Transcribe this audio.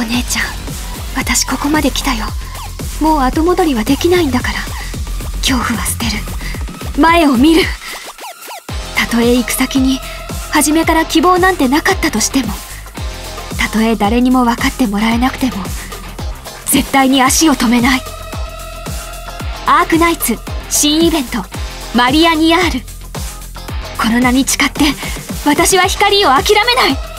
お姉ちゃん私ここまで来たよ。もう後戻りはできないんだから。恐怖は捨てる。前を見る。たとえ行く先に初めから希望なんてなかったとしても。たとえ誰にも分かってもらえなくても。絶対に足を止めない。アークナイツ新イベントマリアニアールこの名に誓って私は光を諦めない。